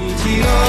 Ti tiro